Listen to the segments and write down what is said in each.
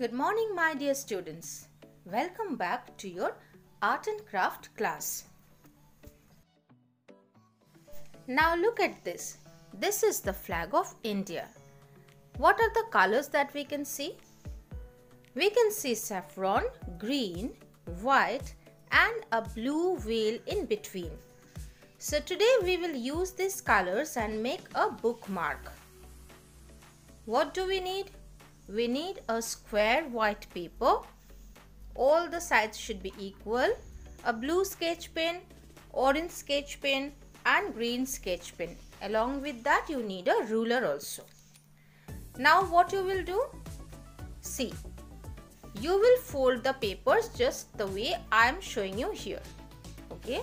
Good morning, my dear students. Welcome back to your art and craft class. Now look at this. This is the flag of India. What are the colors that we can see? We can see saffron, green, white and a blue veil in between. So today we will use these colors and make a bookmark. What do we need? We need a square white paper. All the sides should be equal. A blue sketch pen, orange sketch pen and green sketch pen. Along with that you need a ruler also. Now what you will do? See, you will fold the papers just the way I am showing you here. Okay.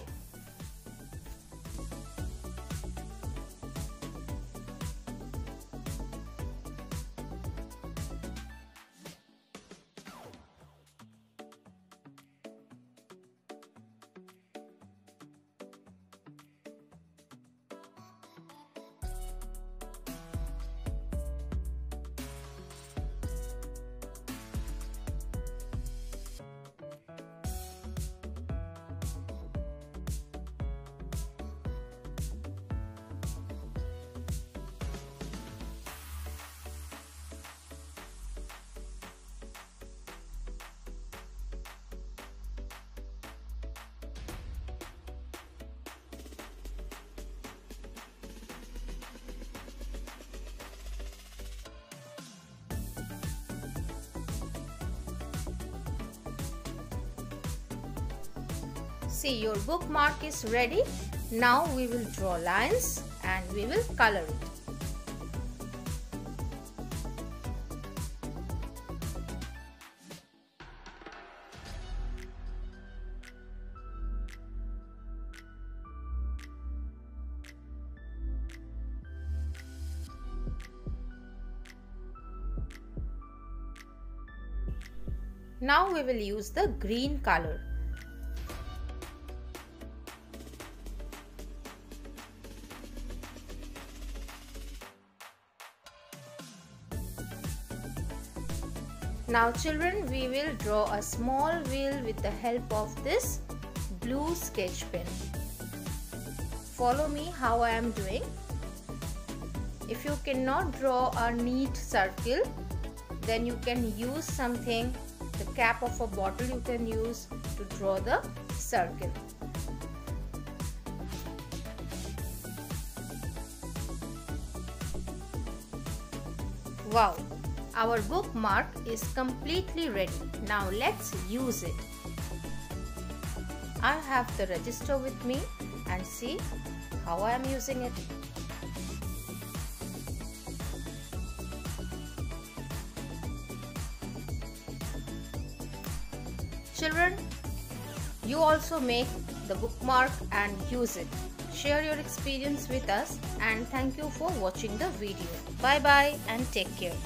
See your bookmark is ready. Now we will draw lines and we will color it. Now we will use the green color. Now children, we will draw a small wheel with the help of this blue sketch pen. Follow me how I am doing. If you cannot draw a neat circle, then you can use something, the cap of a bottle you can use to draw the circle. Wow, our bookmark is completely ready. Now let's use it. I have the register with me and see how I am using it. Children, you also make the bookmark and use it. Share your experience with us and thank you for watching the video. Bye bye and take care.